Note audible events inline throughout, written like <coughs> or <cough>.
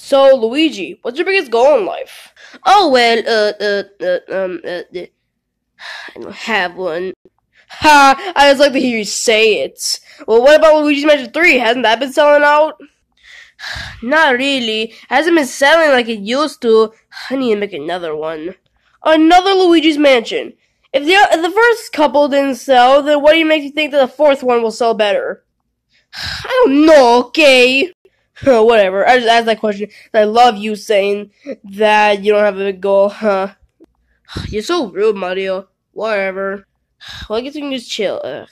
So, Luigi, what's your biggest goal in life? Oh well, uh, uh, uh um, uh, I don't have one. Ha! I just like to hear you say it. Well, what about Luigi's Mansion 3? Hasn't that been selling out? <sighs> Not really. Hasn't been selling like it used to. I need to make another one. Another Luigi's Mansion. If the if the first couple didn't sell, then what do you make you think that the fourth one will sell better? <sighs> I don't know. Okay. <laughs> Whatever. I just asked that question. I love you saying that you don't have a big goal, huh? <sighs> You're so rude, Mario. Whatever. Well, I guess we can just chill. Ugh.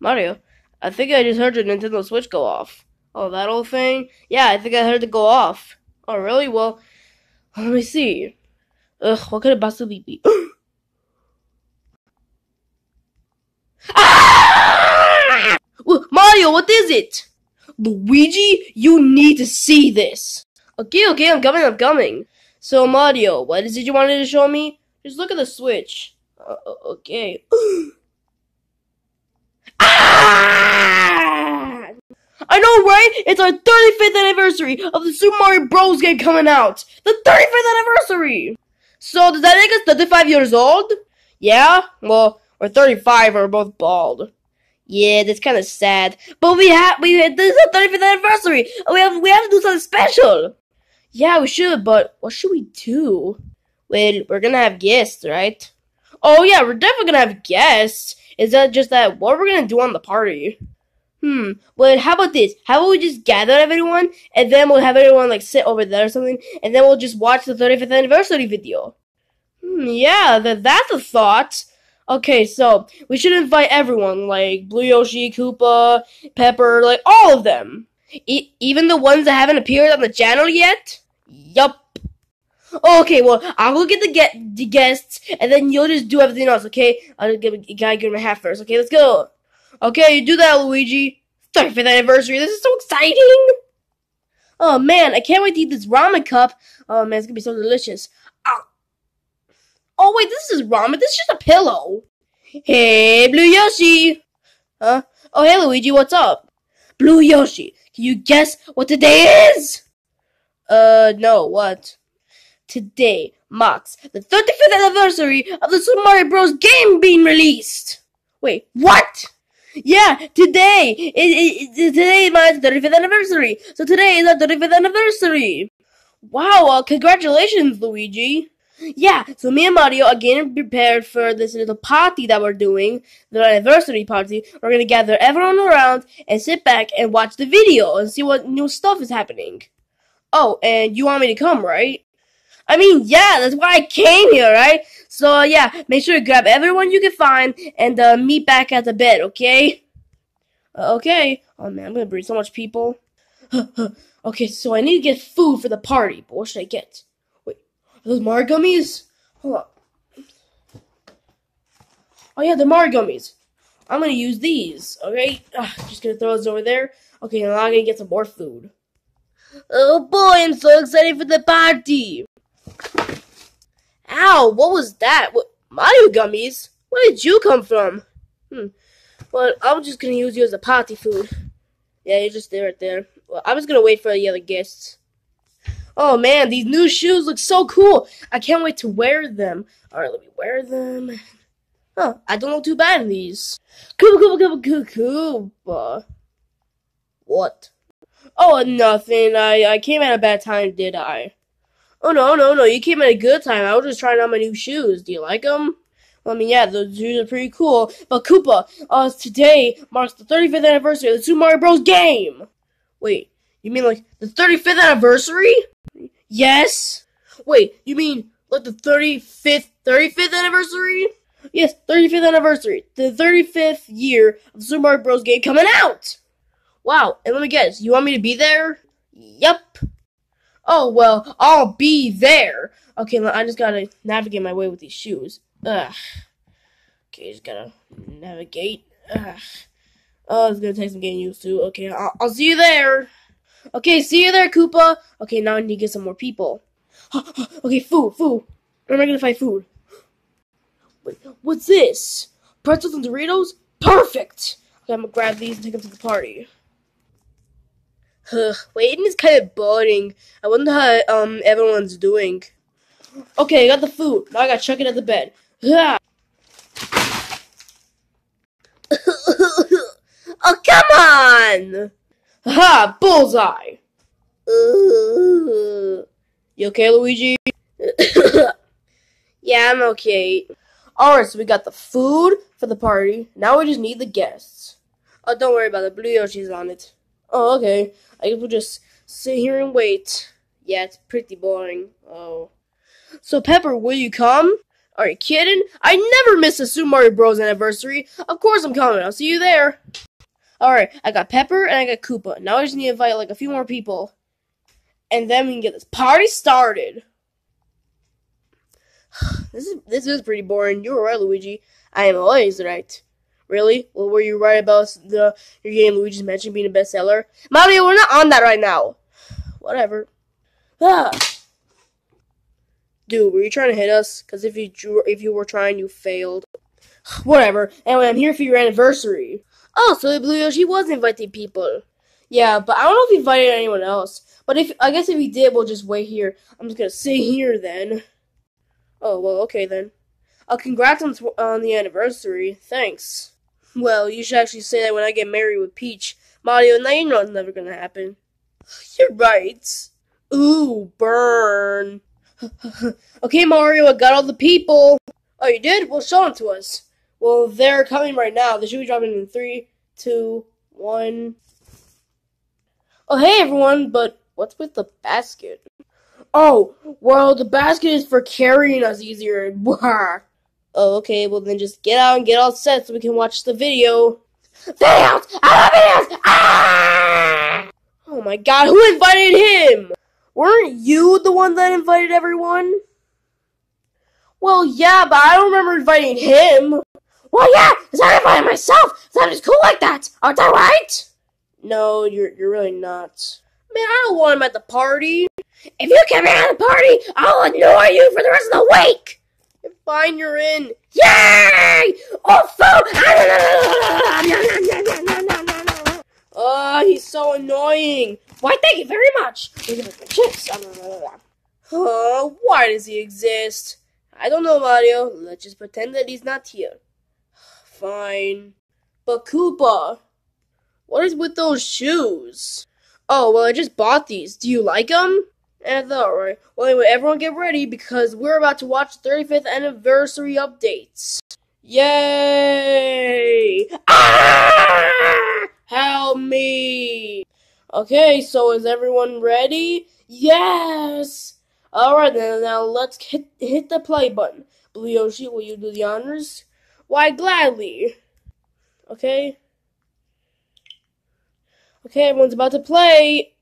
Mario, I think I just heard your Nintendo Switch go off. Oh, that old thing? Yeah, I think I heard it go off. Oh, really? Well, let me see. Ugh, what could it possibly be? <gasps> ah! Mario, what is it? Luigi, you need to see this. Okay, okay, I'm coming, I'm coming. So, Mario, what is it you wanted to show me? Just look at the Switch. Uh, okay. <gasps> ah! I know, right? It's our 35th anniversary of the Super Mario Bros. game coming out. The 35th anniversary! So, does that make us 35 years old? Yeah? Well, we're 35 we're both bald. Yeah, that's kind of sad. But we have we this is our 35th anniversary. We have we have to do something special. Yeah, we should. But what should we do? Well, we're gonna have guests, right? Oh yeah, we're definitely gonna have guests. Is that just that? What we're gonna do on the party? Hmm. Well, how about this? How about we just gather everyone, and then we'll have everyone like sit over there or something, and then we'll just watch the 35th anniversary video. Hmm. Yeah, that that's a thought. Okay, so we should invite everyone, like Blue Yoshi, Koopa, Pepper, like all of them. E- even the ones that haven't appeared on the channel yet? Yup. Okay, well, I'll go get the get the guests, and then you'll just do everything else, okay? I'll give gotta give my hat first. Okay, let's go. Okay, you do that, Luigi. 35th anniversary. This is so exciting. Oh man, I can't wait to eat this ramen cup. Oh man, it's gonna be so delicious. Oh, wait, this is ramen. This is just a pillow. Hey, Blue Yoshi. Huh? Oh hey, Luigi. What's up? Blue Yoshi. Can you guess what today is? Uh, no. What? Today marks the 35th anniversary of the Super Mario Bros. game being released. Wait, what? Yeah, today. It, it, it, today is my 35th anniversary. So today is our 35th anniversary. Wow, well, congratulations, Luigi. Yeah, so me and Mario are getting prepared for this little party that we're doing, the anniversary party. We're gonna gather everyone around and sit back and watch the video and see what new stuff is happening. Oh, and you want me to come, right? I mean, yeah, that's why I came here, right? So, uh, yeah, make sure to grab everyone you can find and uh, meet back at the bed, okay? Uh, okay. Oh, man, I'm gonna bring so much people. <laughs> okay, so I need to get food for the party, but what should I get? Are those Mario gummies? Hold on. Oh, yeah, they're gummies. I'm gonna use these, okay? Ugh, just gonna throw those over there. Okay, now I'm gonna get some more food. Oh boy, I'm so excited for the party! Ow, what was that? What, Mario gummies? Where did you come from? Hmm. Well, I'm just gonna use you as a party food. Yeah, you're just there right there. Well, I was gonna wait for the other guests. Oh man, these new shoes look so cool. I can't wait to wear them. Alright, let me wear them. Huh, I don't look too bad in these. Koopa, Koopa, Koopa, Koopa. What? Oh, nothing. I, I came at a bad time, did I? Oh no, no, no! You came at a good time. I was just trying on my new shoes. Do you like them? Well, I mean, yeah, those shoes are pretty cool. But Koopa, uh, today marks the 35th anniversary of the Super Mario Bros. game. Wait, you mean like the 35th anniversary? Yes. Wait, you mean like the 35th 35th anniversary? Yes, 35th anniversary. The 35th year of Super Mario Bros. game coming out. Wow, and let me guess, you want me to be there? Yep. Oh, well, I'll be there. Okay, I just gotta navigate my way with these shoes. Ugh. Okay, just gotta navigate. Ugh. Oh, it's gonna take some getting used to. Okay, I'll, I'll see you there. Okay, see you there, Koopa. Okay, now I need to get some more people. <gasps> okay, food, food. Where am I gonna find food? Wait, what's this? Pretzels and Doritos? Perfect! Okay, I'm gonna grab these and take them to the party. Ugh, waiting is kind of boring. I wonder how um everyone's doing. Okay, I got the food. Now I gotta chuck it at the bed. Ah. <laughs> oh come on! Ha! Bullseye! You okay, Luigi? <coughs> yeah, I'm okay. Alright, so we got the food for the party. Now we just need the guests. Oh, don't worry about it. Blue Yoshi's on it. Oh, okay. I guess we'll just sit here and wait. Yeah, it's pretty boring. Oh. So, Pepper, will you come? Are you kidding? I never miss a Super Mario Bros. anniversary. Of course I'm coming. I'll see you there. Alright, I got Pepper and I got Koopa. Now I just need to invite like a few more people. And then we can get this party started. <sighs> This is this is pretty boring. You were right, Luigi. I am always right. Really? Well, were you right about the your game Luigi's Mansion being a bestseller? Mario, we're not on that right now. <sighs> Whatever. Ah. <sighs> Dude, were you trying to hit us? Because if you if you were trying, you failed. Whatever. Anyway, I'm here for your anniversary. Oh, so Blue Yoshi was inviting people. Yeah, but I don't know if he invited anyone else. But if I guess if he did, we'll just wait here. I'm just gonna sit here then. Oh well, okay then. Uh, congrats on on the anniversary. Thanks. Well, you should actually say that when I get married with Peach. Mario, now you know it's never gonna happen. <sighs> You're right. Ooh, burn. <laughs> okay, Mario, I got all the people. Oh, you did? Well, show them to us. Well, they're coming right now. They should be dropping in three, two, one. Oh, hey, everyone, but what's with the basket? Oh, well, the basket is for carrying us easier. <laughs> oh, okay, well, then just get out and get all set so we can watch the video. Videos! I love videos! Ah! Oh my god, who invited him? Weren't you the one that invited everyone? Well, yeah, but I don't remember inviting him. Well, yeah, because I invited myself. That is cool like that. Aren't I right? No, you're you're really not. Man, I don't want him at the party. If you get me at the party, I'll annoy you for the rest of the week. Fine, you're in. Yay! Oh, food! Oh, he's so annoying. Why, thank you very much. Chips. Oh, why does he exist? I don't know, Mario. Let's just pretend that he's not here. Fine. But Koopa, what is with those shoes? Oh, well, I just bought these. Do you like them? And I thought, right. Well, anyway, everyone get ready because we're about to watch the 35th anniversary updates. Yay! Ah! Help me! Okay, so is everyone ready? Yes! Alright then, now let's hit, hit the play button. Blue Yoshi, will you do the honors? Why, gladly. Okay? Okay, everyone's about to play.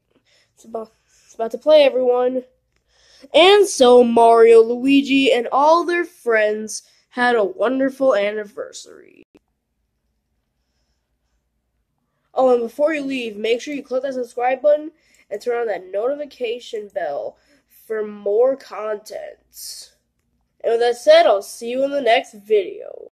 It's about, it's about to play, everyone. And so Mario, Luigi, and all their friends had a wonderful anniversary. Oh, and before you leave, make sure you click that subscribe button and turn on that notification bell for more content. And with that said, I'll see you in the next video.